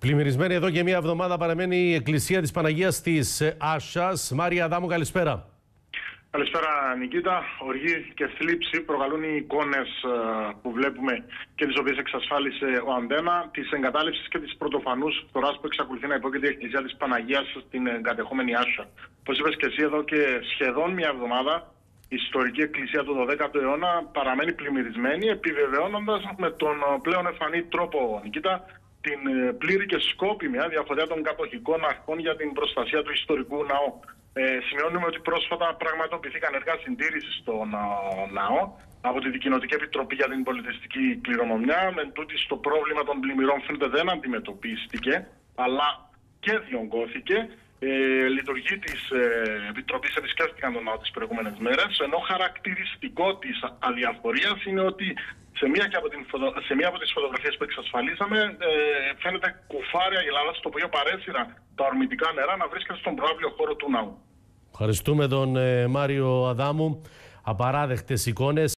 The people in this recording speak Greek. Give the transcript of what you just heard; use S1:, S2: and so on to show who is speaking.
S1: Πλημμυρισμένη εδώ και μία εβδομάδα παραμένει η Εκκλησία της Παναγίας της Άσας. Μάρια Αδάμου, καλησπέρα.
S2: Καλησπέρα Νικήτα. Οργή και θλίψη προκαλούν οι εικόνες ε, που βλέπουμε και τις οποίες εξασφάλισε ο Αντένα της εγκατάλειψης και της πρωτοφανούς φθοράς που εξακολουθεί να υπόκειται η Εκκλησία της Παναγίας στην κατεχόμενη Άσα. Όπως είπες και εσύ εδώ και σχεδόν μία εβδομάδα η ιστορική εκκλησία του 12ου αιώνα παραμένει πλημμυρισμένη επιβεβαιώνοντας με τον πλέον εμφανή τρόπο Νικήτα την ε, πλήρη και σκόπιμη διαφορά των κατοχικών αρχών για την προστασία του ιστορικού ναού. Ε, σημειώνουμε ότι πρόσφατα πραγματοποιηθήκαν εργά συντήρησης στον ναό από τη Δικοινοτική Επιτροπή για την Πολιτιστική Κληρονομιά. Με τούτης στο πρόβλημα των πλημμυρών φαίνεται δεν αντιμετωπίστηκε, αλλά και διονγκώθηκε. Ε, λειτουργοί της ε, Επιτροπής επισκέφτηκαν τον ναό τις προηγούμενες μέρες, ενώ χαρακτηριστικό της αδιαφορίας είναι ότι σε μία, από, την σε μία από τις φωτογραφίες που εξασφαλίσαμε ε, φαίνεται κουφάρια η Ελλάδα στο οποίο παρέσυρα τα ορμητικά νερά να βρίσκεται στον προάβλιο χώρο του ναού.
S1: Ευχαριστούμε τον ε, Μάριο Αδάμου. Απαράδεκτες εικόνες.